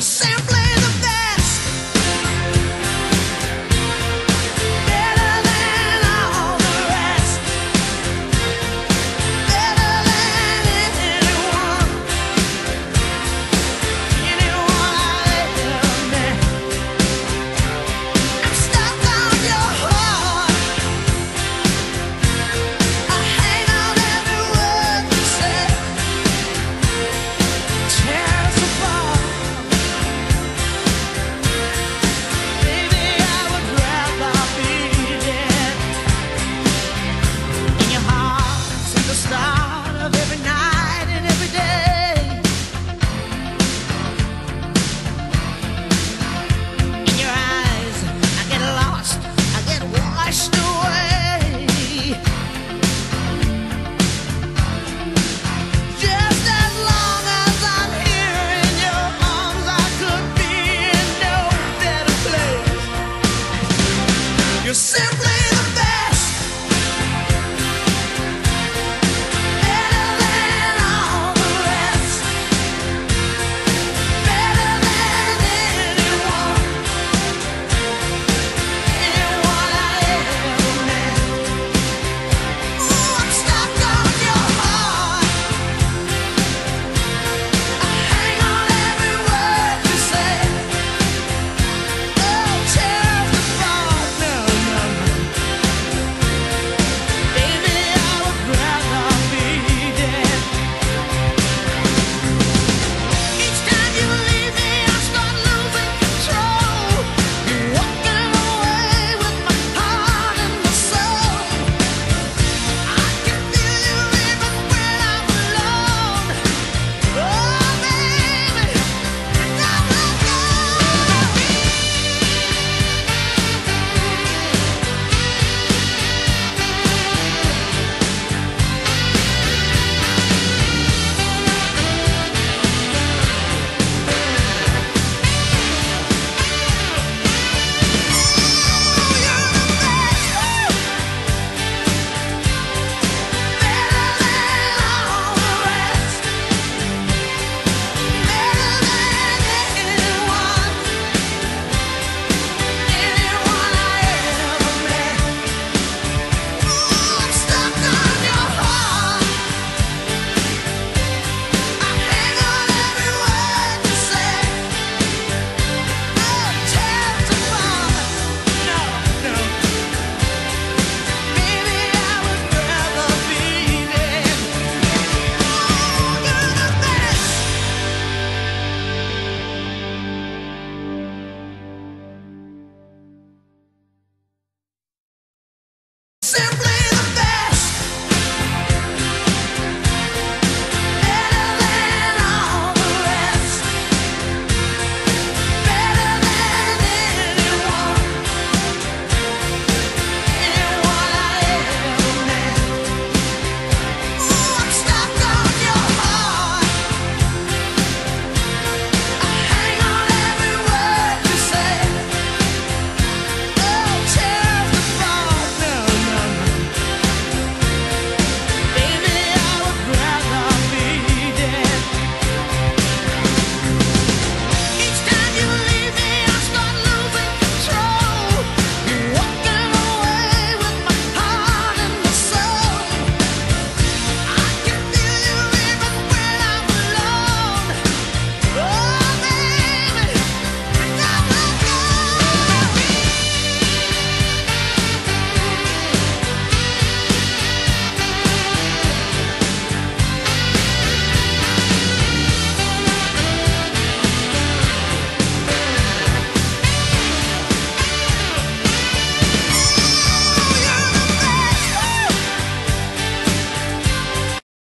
Sam